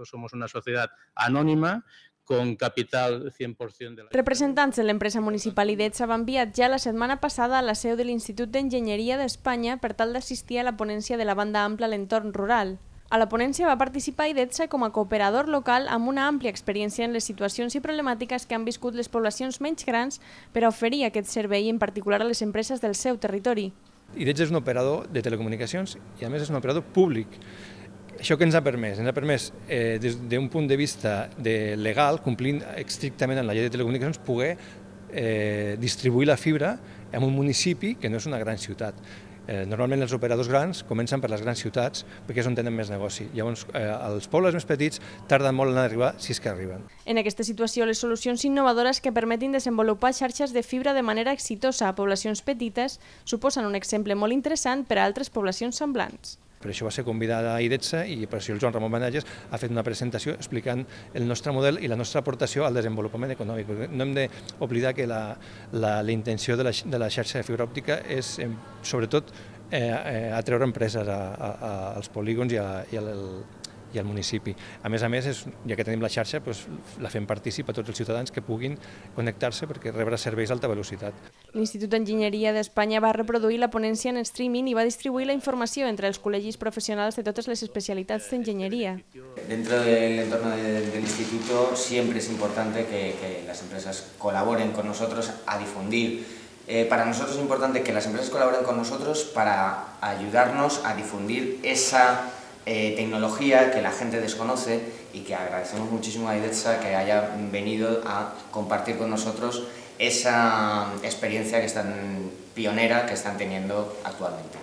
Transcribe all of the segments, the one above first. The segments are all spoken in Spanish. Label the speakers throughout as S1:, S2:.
S1: Nosotros somos una sociedad anònima con capital 100% de la...
S2: Representants de l'empresa municipal IDETSA van viatjar la setmana passada a la seu de l'Institut d'Enginyeria d'Espanya per tal d'assistir a la ponència de la banda ampla a l'entorn rural. A la ponència va participar IDETSA com a cooperador local amb una àmplia experiència en les situacions i problemàtiques que han viscut les poblacions menys grans per a oferir aquest servei, en particular a les empreses del seu territori.
S3: IDETSA és un operador de telecomunicacions i a més és un operador públic. Això que ens ha permès? Ens ha permès, eh, des d'un punt de vista de legal, complint estrictament amb la llei de telecomunicacions, poder eh, distribuir la fibra en un municipi que no és una gran ciutat. Eh, normalment els operadors grans comencen per les grans ciutats perquè és on tenen més negoci. Llavors, eh, els pobles més petits tarden molt en arribar si és que arriben.
S2: En aquesta situació, les solucions innovadores que permetin desenvolupar xarxes de fibra de manera exitosa a poblacions petites suposen un exemple molt interessant per a altres poblacions semblants.
S3: Per això va ser convidada a IDETSA i per això el Joan Ramon Benages ha fet una presentació explicant el nostre model i la nostra aportació al desenvolupament econòmic. No hem d'oblidar que la, la, la intenció de la, de la xarxa de fibra òptica és, sobretot, eh, eh, atreure empreses a, a, a, als polígons i, a, i al, i al municipi. A més a més, és, ja que tenim la xarxa, doncs, la fem partícip a tots els ciutadans que puguin connectar-se perquè rebre serveis d'alta velocitat.
S2: L'Institut d'Enginyeria d'Espanya va reproduir la ponència en streaming i va distribuir la informació entre els col·legis professionals de totes les especialitats d'enginyeria.
S4: Dentro del entorno del instituto siempre es importante que, que las empresas colaboren con nosotros a difundir Eh, para nosotros es importante que las empresas colaboren con nosotros para ayudarnos a difundir esa eh, tecnología que la gente desconoce y que agradecemos muchísimo a IDETSA que haya venido a compartir con nosotros esa experiencia que están pionera que están teniendo actualmente.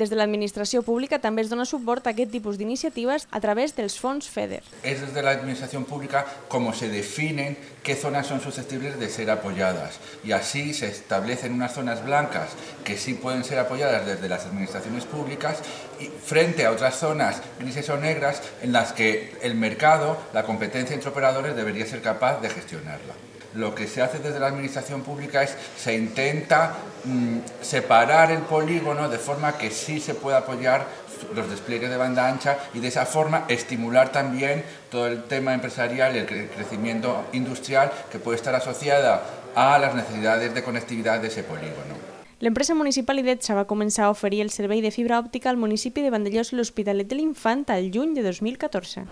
S2: Des de l'administració pública també es dona suport a aquest tipus d'iniciatives a través dels fons FEDER.
S5: Es desde la administración pública como se definen qué zonas son susceptibles de ser apoyadas y así se establecen unas zonas blancas que sí pueden ser apoyadas desde las administraciones públicas y frente a otras zonas grises o negras en las que el mercado, la competencia entre operadores debería ser capaz de gestionarla lo que se hace desde la administración pública es se intenta mmm, separar el polígono de forma que sí se pueda apoyar los despliegues de banda ancha y de esa forma estimular también todo el tema empresarial y el crecimiento industrial que puede estar asociada a las necesidades de conectividad de ese polígono.
S2: L'empresa municipal IDETSA va començar a oferir el servei de fibra òptica al municipi de Vandellós l'Hospitalet de l'Infant al juny de 2014.